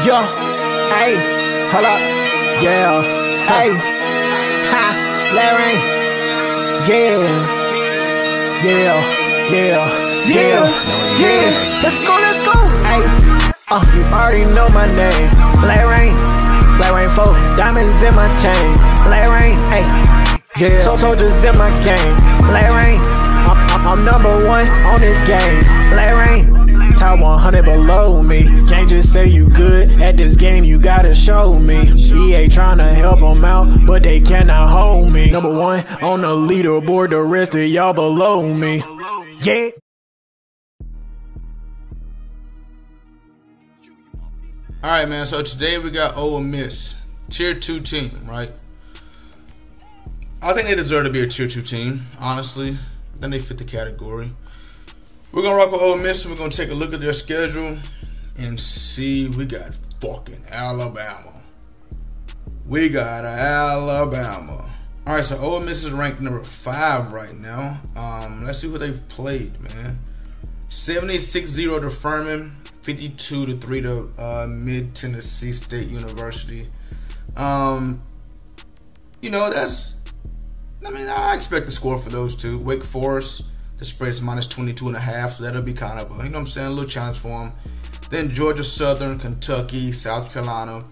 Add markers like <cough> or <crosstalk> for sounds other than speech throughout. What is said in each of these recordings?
Yo, hey, hold up, yeah, hey, ha, Larry, yeah, yeah, yeah, yeah, yeah, let's go, let's go, hey, uh, you already know my name, Larry, Larry 4, diamonds in my chain, Larry, hey, yeah, so soldiers in my game, Larry, I'm, I'm, I'm number one on this game, Larry. Top 100 below me. Can't just say you good at this game, you gotta show me. EA tryna help them out, but they cannot hold me. Number one on the leaderboard, the rest of y'all below me. Yeah. All right, man. So today we got Ole Miss, tier two team, right? I think they deserve to be a tier two team. Honestly, then they fit the category. We're gonna rock with Ole Miss we're gonna take a look at their schedule and see we got fucking Alabama. We got Alabama. All right, so Ole Miss is ranked number five right now. Um, let's see what they've played, man. 76-0 to Furman, 52 to 3 to uh, Mid Tennessee State University. Um, you know, that's I mean, I expect the score for those two. Wake Forest the spread is minus 22 and a half, so that'll be kind of a, you know I'm saying, a little challenge for them. Then Georgia Southern, Kentucky, South Carolina.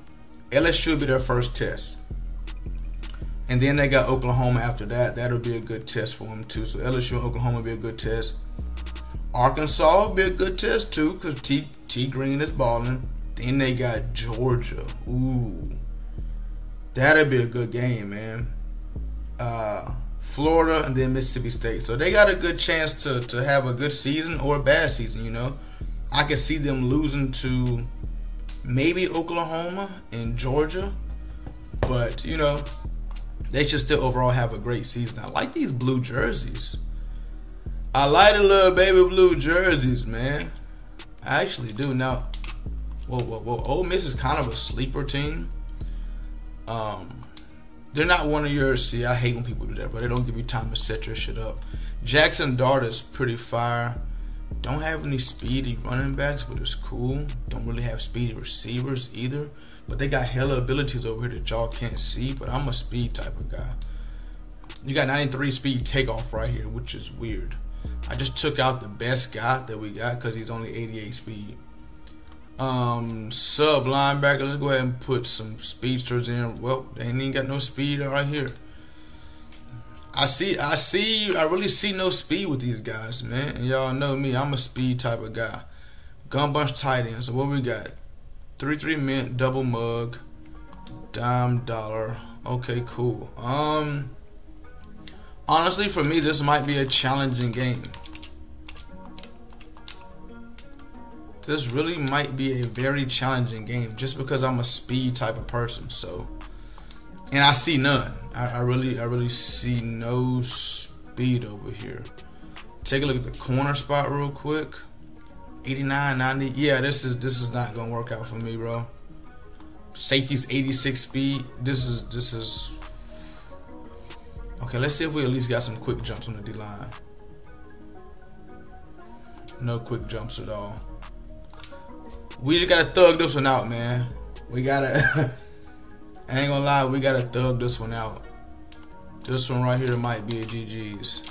LSU will be their first test. And then they got Oklahoma after that. That'll be a good test for them too. So LSU and Oklahoma will be a good test. Arkansas will be a good test too, because T T Green is balling. Then they got Georgia. Ooh. That'll be a good game, man. Uh Florida, and then Mississippi State. So they got a good chance to, to have a good season or a bad season, you know. I could see them losing to maybe Oklahoma and Georgia, but, you know, they should still overall have a great season. I like these blue jerseys. I like the little baby blue jerseys, man. I actually do. Now, whoa, whoa, whoa. Ole Miss is kind of a sleeper team. Um, they're not one of yours. See, I hate when people do that, but they don't give you time to set your shit up. Jackson Dart is pretty fire. Don't have any speedy running backs, but it's cool. Don't really have speedy receivers either. But they got hella abilities over here that y'all can't see. But I'm a speed type of guy. You got 93 speed takeoff right here, which is weird. I just took out the best guy that we got because he's only 88 speed. Um, sub linebacker. Let's go ahead and put some speedsters in. Well, they ain't even got no speed right here. I see, I see, I really see no speed with these guys, man. And y'all know me, I'm a speed type of guy. Gun bunch tight end. So what we got? Three three mint, double mug, dime dollar. Okay, cool. Um, honestly, for me, this might be a challenging game. This really might be a very challenging game just because I'm a speed type of person. So, and I see none. I, I really, I really see no speed over here. Take a look at the corner spot real quick. 89, 90. Yeah, this is this is not gonna work out for me, bro. Safety's 86 speed. This is this is okay. Let's see if we at least got some quick jumps on the D line. No quick jumps at all. We just gotta thug this one out, man. We gotta. <laughs> I ain't gonna lie, we gotta thug this one out. This one right here might be a GG's.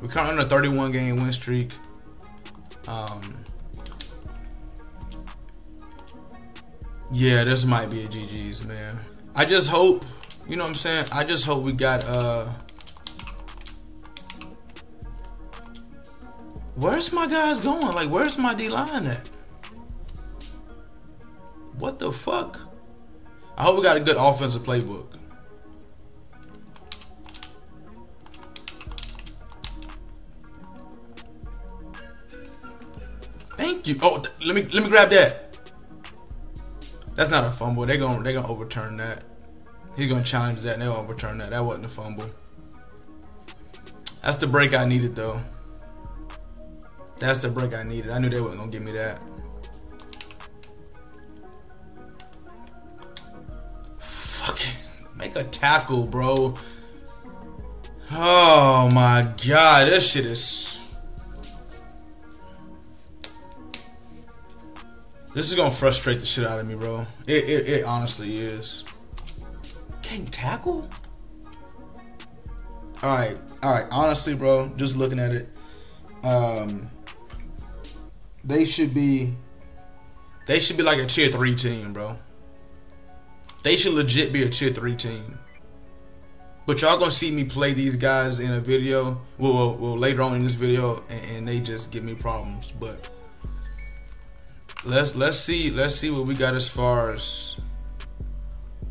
We're currently on a 31 game win streak. Um, yeah, this might be a GG's, man. I just hope, you know what I'm saying? I just hope we got, uh, where's my guys going? Like, where's my D line at? What the fuck? I hope we got a good offensive playbook. Thank you. Oh, let me let me grab that. That's not a fumble. They're gonna they're gonna overturn that. He's gonna challenge that. and They'll overturn that. That wasn't a fumble. That's the break I needed though. That's the break I needed. I knew they weren't gonna give me that. Make a tackle, bro. Oh my god, this shit is. This is gonna frustrate the shit out of me, bro. It, it, it honestly is. Can't tackle? Alright, alright. Honestly, bro, just looking at it, um, they should be they should be like a tier three team, bro. They should legit be a tier three team. But y'all gonna see me play these guys in a video, well, well later on in this video, and, and, they just give me problems. But let's let's see let's see what we got as far as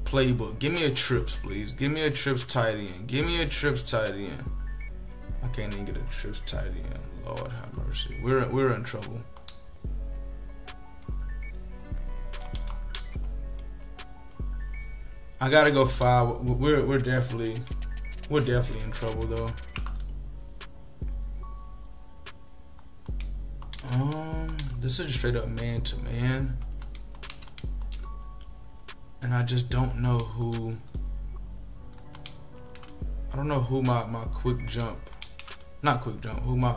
playbook. Give me a trips, please. Give me a trips tight end. Give me a trips tight end. I can't even get a trips tight end. Lord have mercy. We're we're in trouble. I gotta go five. We're we're definitely we're definitely in trouble though. Um, this is straight up man to man, and I just don't know who. I don't know who my my quick jump, not quick jump. Who my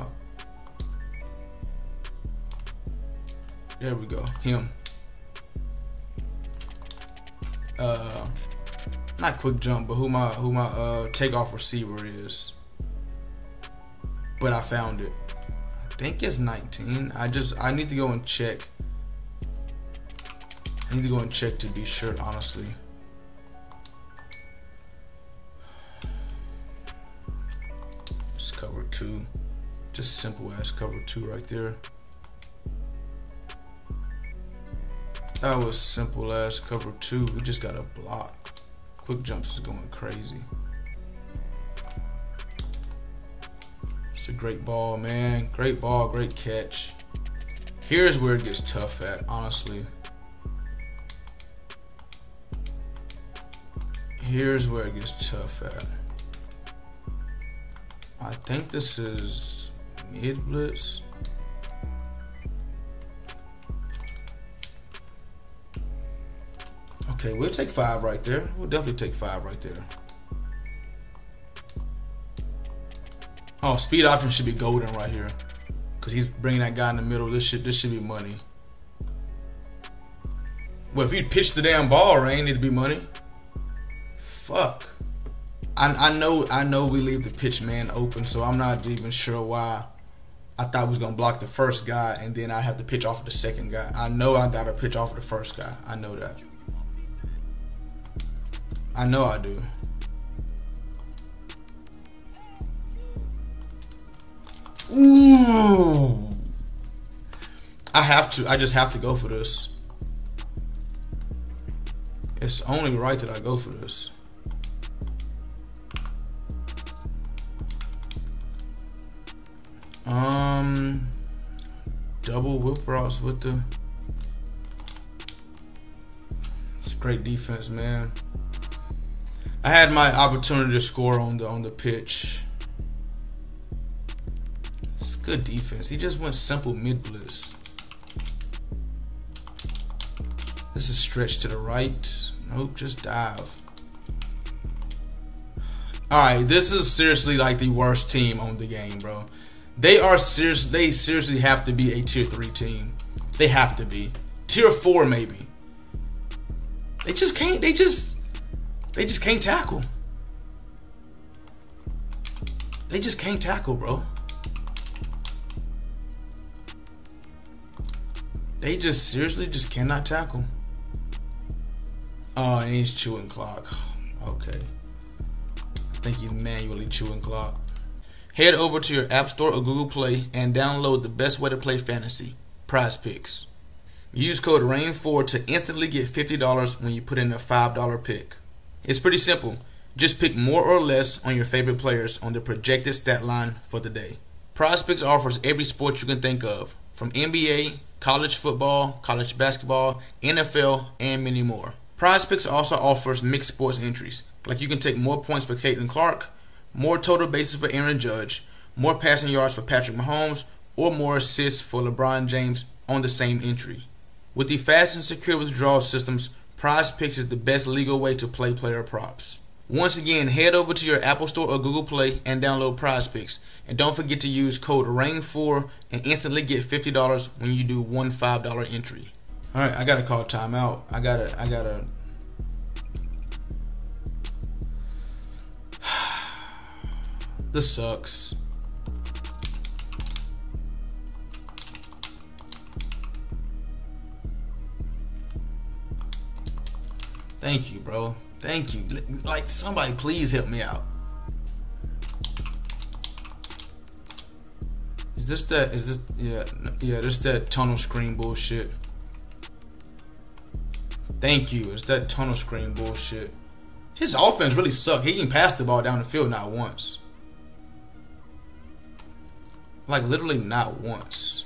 there we go. Him. Uh not quick jump, but who my who my uh takeoff receiver is. But I found it. I think it's 19. I just I need to go and check. I need to go and check to be sure, honestly. It's cover two. Just simple ass cover two right there. That was simple ass cover two. We just got a block. Quick jumps is going crazy. It's a great ball, man. Great ball, great catch. Here's where it gets tough at, honestly. Here's where it gets tough at. I think this is mid blitz. Okay, we'll take five right there. We'll definitely take five right there. Oh, speed option should be golden right here. Because he's bringing that guy in the middle. This should, this should be money. Well, if you pitch the damn ball, Reign, it'd be money. Fuck. I, I know I know we leave the pitch man open, so I'm not even sure why I thought we was gonna block the first guy and then I have to pitch off of the second guy. I know I gotta pitch off of the first guy. I know that. I know I do. Ooh. I have to. I just have to go for this. It's only right that I go for this. Um, double whip routes with the. It's great defense, man. I had my opportunity to score on the on the pitch. It's good defense. He just went simple mid blitz. This is stretch to the right. Nope, just dive. Alright, this is seriously like the worst team on the game, bro. They are serious they seriously have to be a tier 3 team. They have to be. Tier 4 maybe. They just can't they just they just can't tackle. They just can't tackle, bro. They just seriously just cannot tackle. Oh, and he's chewing clock. <sighs> Okay. I think he's manually chewing clock. Head over to your App Store or Google Play and download the best way to play fantasy, Prize Picks. Use code Reign4 to instantly get $50 when you put in a $5 pick. It's pretty simple. Just pick more or less on your favorite players on the projected stat line for the day. Prize Picks offers every sport you can think of, from NBA, college football, college basketball, NFL, and many more. Prize Picks also offers mixed sports entries, like you can take more points for Caitlin Clark, more total bases for Aaron Judge, more passing yards for Patrick Mahomes, or more assists for LeBron James on the same entry. With the fast and secure withdrawal systems, Prize Picks is the best legal way to play player props. Once again, head over to your Apple Store or Google Play and download Prize Picks. And don't forget to use code Reign4 and instantly get $50 when you do one $5 entry. All right, I gotta call timeout. I gotta, I gotta. <sighs> this sucks. Thank you, bro. Thank you. Like somebody, please help me out. Is this that? Is this yeah? Yeah, this that tunnel screen bullshit. Thank you. It's that tunnel screen bullshit. His offense really sucked. He can pass the ball down the field not once. Like literally not once.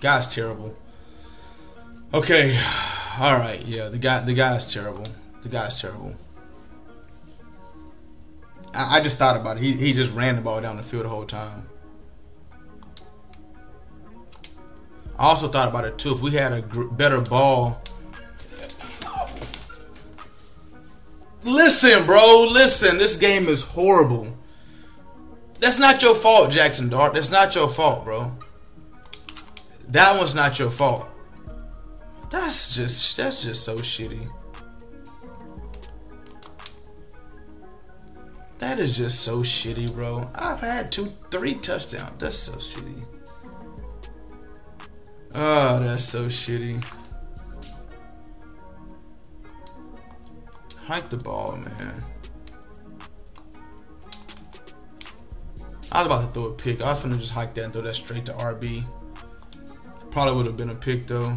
Guy's terrible. Okay. All right. Yeah, the guy the guy's terrible. The guy's terrible. I, I just thought about it. He, he just ran the ball down the field the whole time. I also thought about it too. If we had a gr- better ball. Listen, bro. Listen. This game is horrible. That's not your fault, Jackson Dart. That's not your fault, bro. That one's not your fault. That's just that's just so shitty. That is just so shitty, bro. I've had two, three touchdowns. That's so shitty. Oh, that's so shitty. Hike the ball, man. I was about to throw a pick. I was gonna just hike that and throw that straight to RB. Probably would have been a pick though.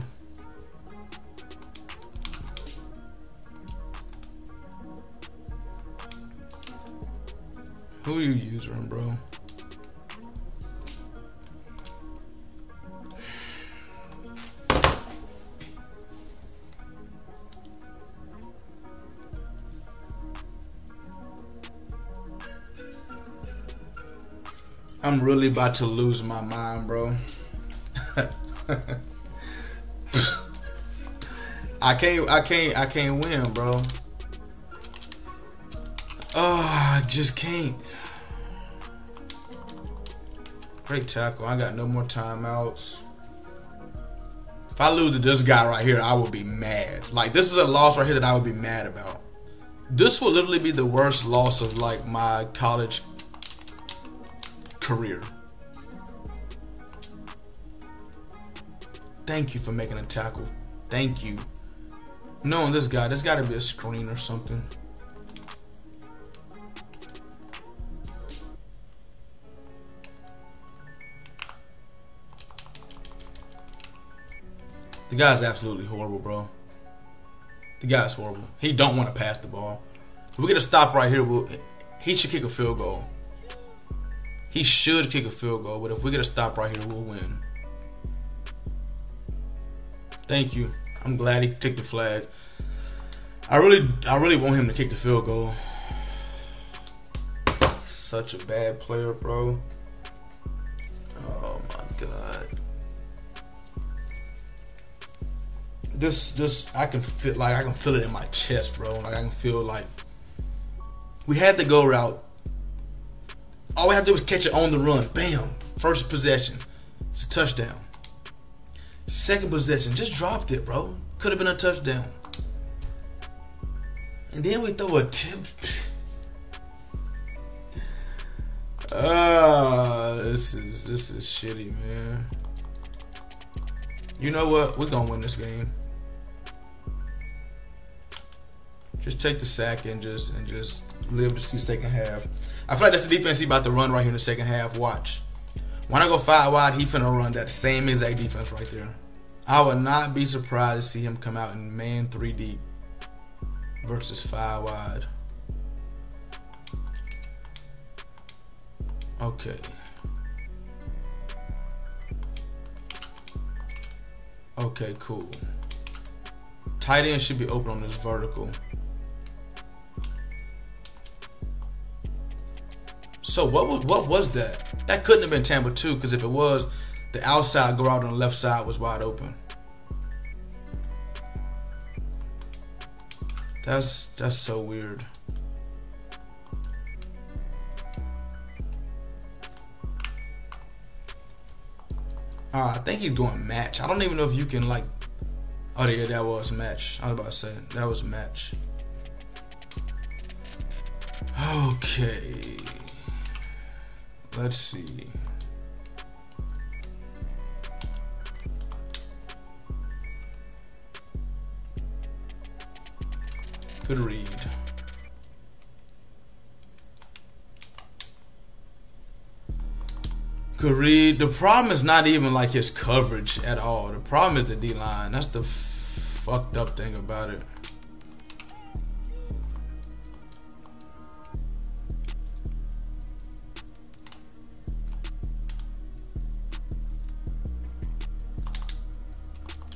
Who you using, bro? I'm really about to lose my mind, bro. <laughs> I can't I can't I can't win, bro. Oh, I just can't. Great tackle. I got no more timeouts. If I lose to this guy right here, I would be mad. Like this is a loss right here that I would be mad about. This will literally be the worst loss of like my college career. Thank you for making a tackle. Thank you. Knowing this guy, there's got to be a screen or something. The guy's absolutely horrible, bro. The guy's horrible. He don't want to pass the ball. If we get a stop right here, we'll, he should kick a field goal. He should kick a field goal, but if we get a stop right here, we'll win. Thank you. I'm glad he took the flag. I really, I really want him to kick the field goal. Such a bad player, bro. Oh my god. This, this, I can feel like I can feel it in my chest, bro. Like I can feel like we had the go route. All we had to do was catch it on the run. Bam! First possession. It's a touchdown. Second possession, just dropped it, bro. Could have been a touchdown. And then we throw a tip. Ah, this is this is shitty, man. You know what? We're gonna win this game. Just take the sack and just and just live to see second half. I feel like that's the defense he about to run right here in the second half. Watch. When I go five wide, he finna run that same exact defense right there. I would not be surprised to see him come out in man three deep versus five wide. Okay. Okay, cool. Tight end should be open on this vertical. So what was what was that? That couldn't have been Tampa 2 because if it was, the outside go out on the left side was wide open. That's that's so weird. Uh, I think he's going match. I don't even know if you can like. Oh yeah, that was match. I was about to say that was match. Okay. Let's see. Good read. Good read. The problem is not even like his coverage at all. The problem is the D line. That's the fucked up thing about it.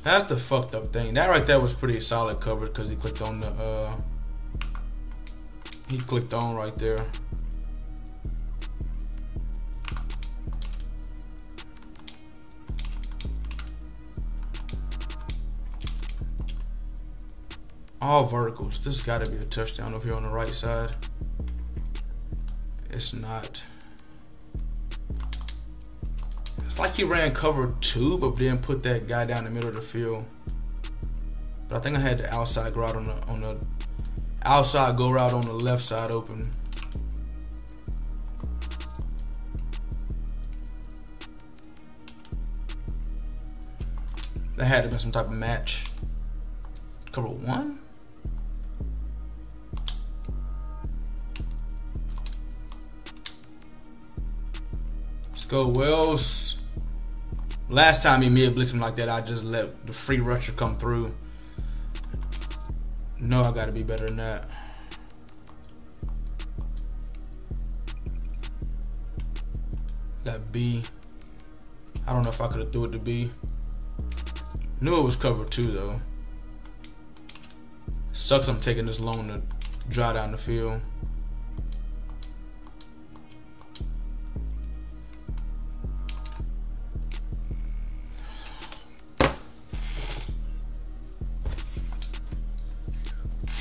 That's the fucked up thing. That right there was pretty solid coverage because he clicked on the uh he clicked on right there. All verticals. This got to be a touchdown over here on the right side. It's not. He ran cover two, but then put that guy down the middle of the field. But I think I had the outside go route on the on the outside go route on the left side open. That had to be some type of match. Cover one? Let's go, Wells. Last time he mid blitz him like that, I just let the free rusher come through. No, I gotta be better than that. Got B. I don't know if I could have threw it to B. Knew it was covered too though. Sucks I'm taking this long to dry down the field.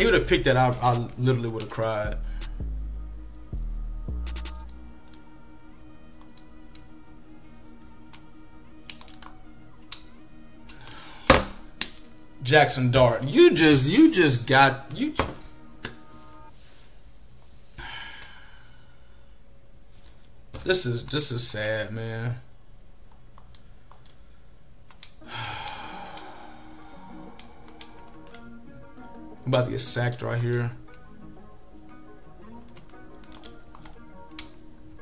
He would have picked that out, I literally would have cried. Jackson Dart, you just you just got you. This is this is sad, man. I'm about to get sacked right here.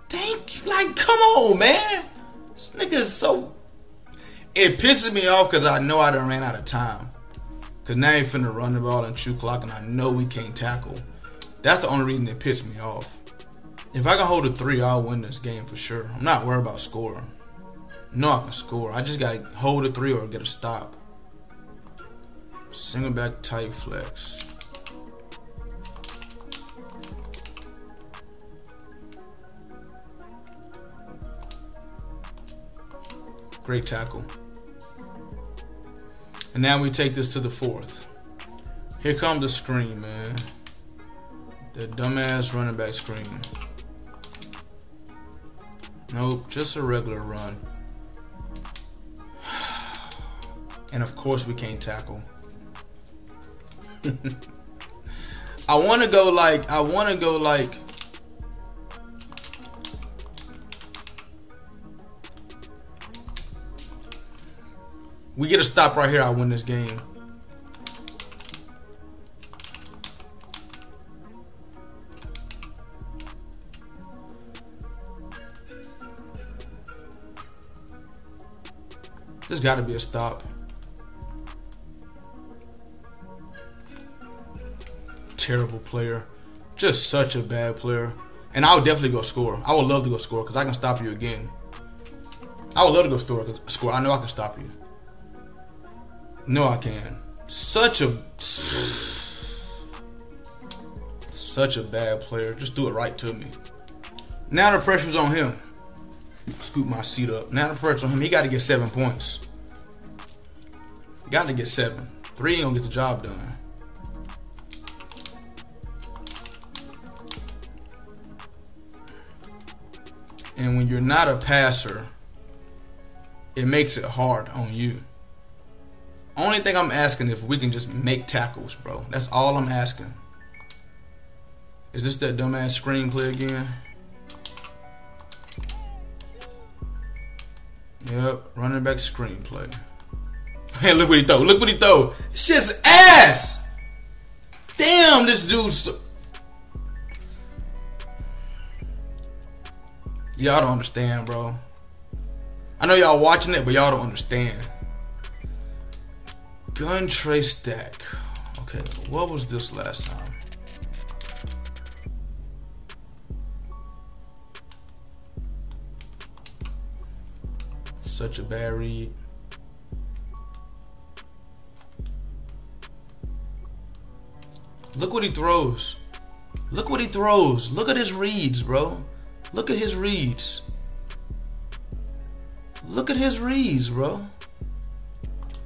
Thank you. Like, come on, man. This nigga is so. It pisses me off because I know I done ran out of time. Because now he finna run the ball and shoot clock, and I know we can't tackle. That's the only reason it pissed me off. If I can hold a three, I'll win this game for sure. I'm not worried about scoring. No, I can score. I just gotta hold a three or get a stop. Single back tight flex. Great tackle. And now we take this to the fourth. Here comes the screen, man. The dumbass running back screen. Nope, just a regular run. <sighs> And of course we can't tackle. I want to go like I want to go like We get a stop right here, I win this game. There's got to be a stop. Terrible player. Just such a bad player. And I would definitely go score. I would love to go score because I can stop you again. I would love to go score. Score. I know I can stop you. No, I can. Such a such a bad player. Just do it right to me. Now the pressure's on him. Scoop my seat up. Now the pressure's on him. He got to get seven points. Got to get seven. Three ain't gonna get the job done. And when you're not a passer, it makes it hard on you. Only thing I'm asking if we can just make tackles, bro. That's all I'm asking. Is this that dumbass screenplay again? Yep, running back screenplay. <laughs> Hey, look what he throw. Look what he throw. It's just ass. Damn, this dude's. Y'all don't understand, bro. I know y'all watching it, but y'all don't understand. Gun tray stack. Okay, what was this last time? Such a bad read. Look what he throws. Look what he throws. Look at his reads, bro. Look at his reads. Look at his reads, bro.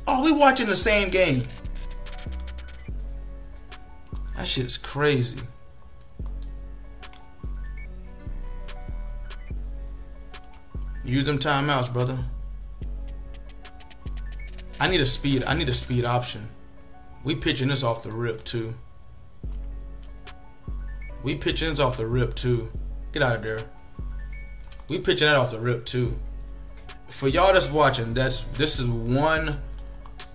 Oh, we watching the same game. That shit's crazy. Use them timeouts, brother. I need a speed. I need a speed option. We pitching this off the rip too. We pitching this off the rip too. Get out of there. We pitching that off the rip too. For y'all that's watching, that's this is one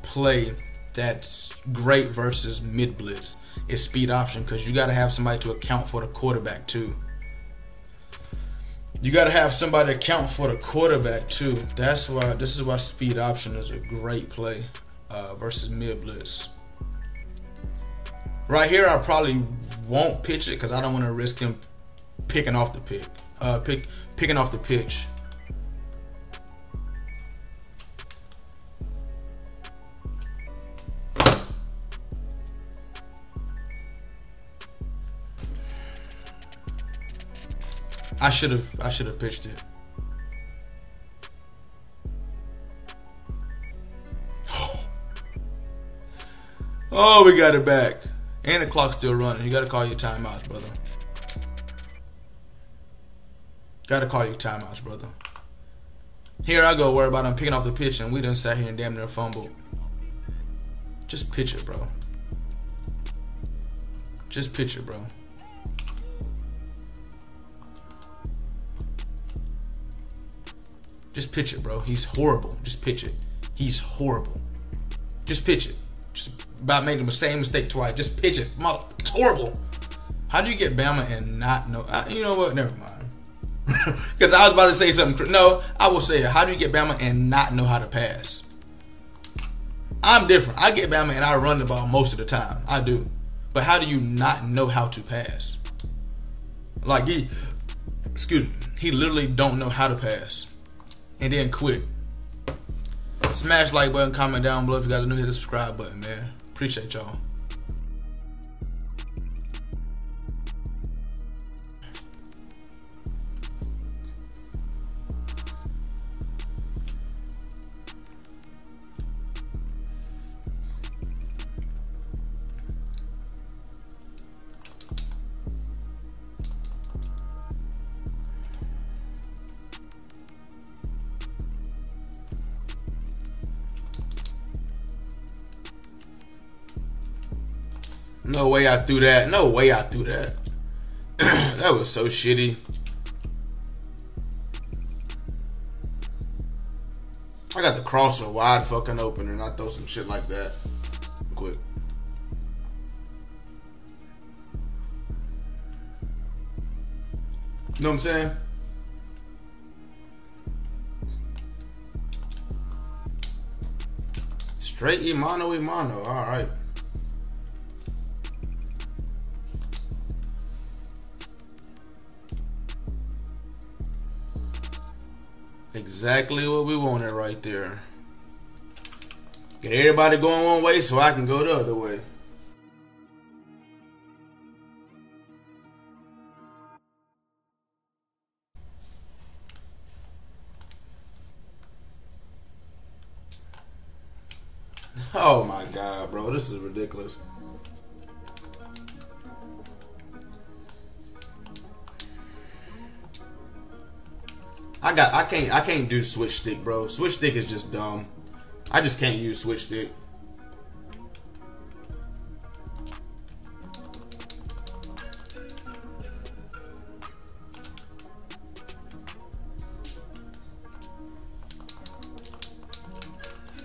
play that's great versus mid blitz. It's speed option because you got to have somebody to account for the quarterback too. You got to have somebody account for the quarterback too. That's why this is why speed option is a great play uh, versus mid blitz. Right here, I probably won't pitch it because I don't want to risk him picking off the pick, uh, pick picking off the pitch. I should have I should have pitched it. <gasps> Oh, we got it back. And the clock's still running. You got to call your timeouts, brother. Got to call your timeouts, brother. Here I go worry about him picking off the pitch, and we done sat here and damn near fumbled. Just pitch it, bro. Just pitch it, bro. Just pitch it, bro. He's horrible. Just pitch it. He's horrible. Just pitch it. Just about making the same mistake twice. Just pitch it. It's horrible. How do you get Bama and not know? You know what? Never mind. <laughs> Because I was about to say something. No, I will say. How do you get Bama and not know how to pass? I'm different. I get Bama and I run the ball most of the time. I do. But how do you not know how to pass? Like he, excuse me, he literally don't know how to pass and then quit. Smash like button, comment down below if you guys are new. Hit the subscribe button, man. Appreciate y'all. No way I threw that. No way I threw that. <clears throat> that was so shitty. I got the crosser wide fucking open and I throw some shit like that. Quick. You know what I'm saying? Straight Imano Imano. All right. Exactly what we wanted right there. Get everybody going one way so I can go the other way. <laughs> Oh my god, bro, this is ridiculous. I got I can't I can't do switch stick, bro. Switch stick is just dumb. I just can't use switch stick.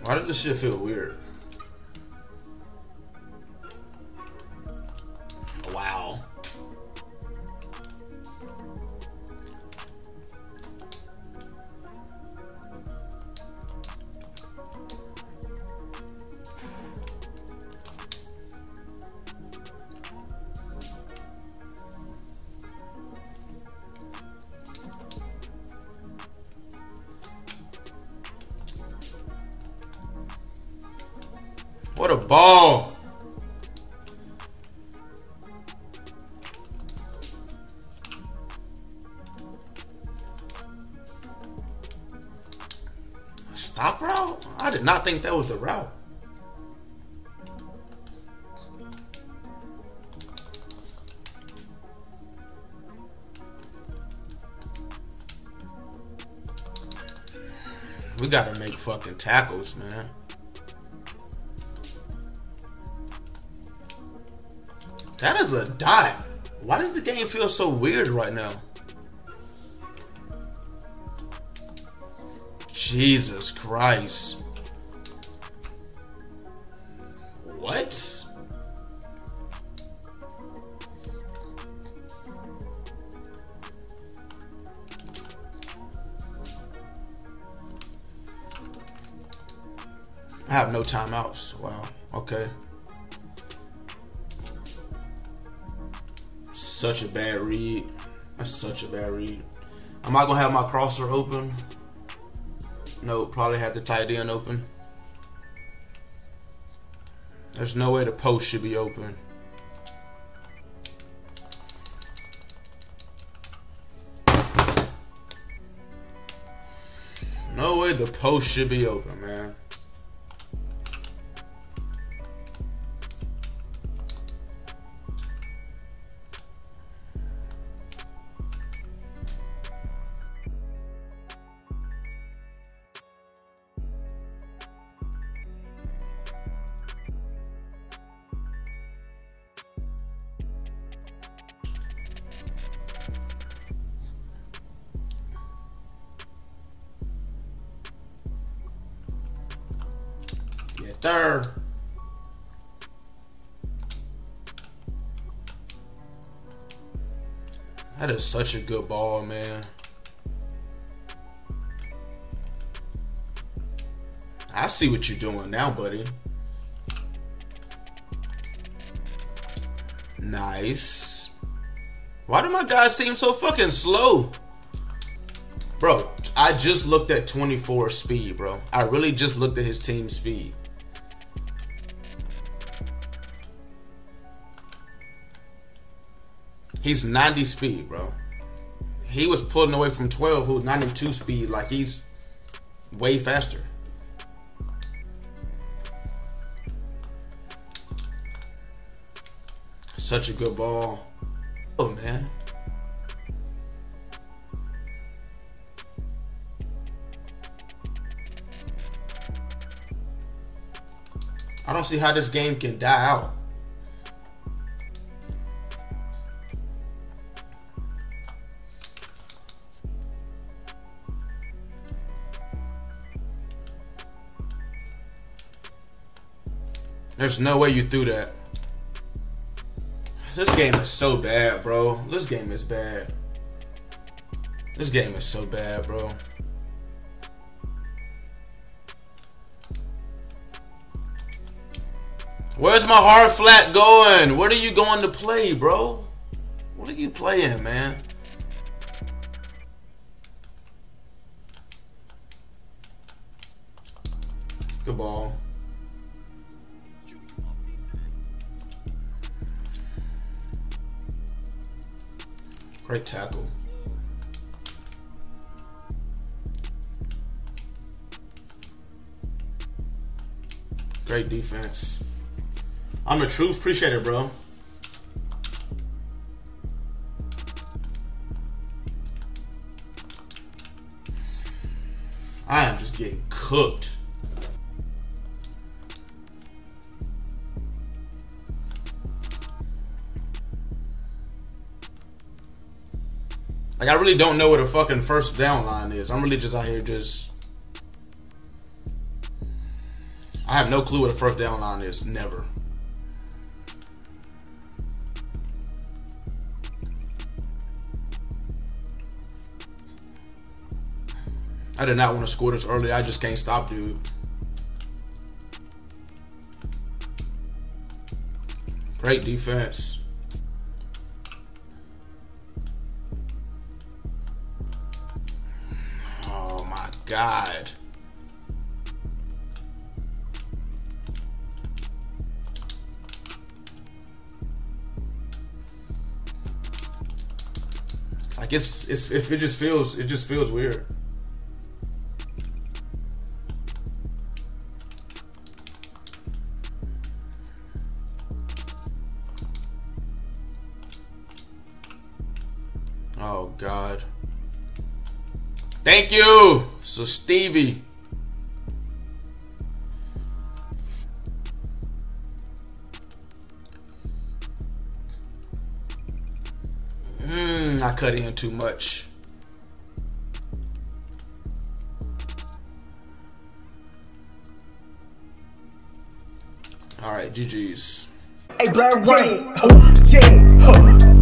Why does this shit feel weird? What a ball! Stop route? I did not think that was the route. We gotta make fucking tackles, man. That is a dot. Why does the game feel so weird right now? Jesus Christ. What? I have no timeouts. Wow. Okay. Such a bad read. That's such a bad read. Am I gonna have my crosser open? No, probably have the tight end open. There's no way the post should be open. No way the post should be open, man. Get. That is such a good ball, man. I see what you're doing now, buddy. Nice. Why do my guys seem so fucking slow? Bro, I just looked at 24 speed, bro. I really just looked at his team speed. He's 90 speed, bro. He was pulling away from 12, who's 92 speed. Like he's way faster. Such a good ball. Oh man. I don't see how this game can die out. There's no way you threw that. This game is so bad, bro. This game is bad. This game is so bad, bro. Where's my hard flat going? What are you going to play, bro? What are you playing, man? Great tackle. Great defense. I'm a true appreciate it, bro. I am just getting cooked. Really don't know what a fucking first down line is. I'm really just out here just I have no clue what a first down line is. Never. I did not want to score this early. I just can't stop, dude. Great defense. God. Like it's it's if it just feels it just feels weird. You. So Stevie. Mmm, I cut in too much. All right, GG's. Hey, Blair Wayne. Oh, yeah.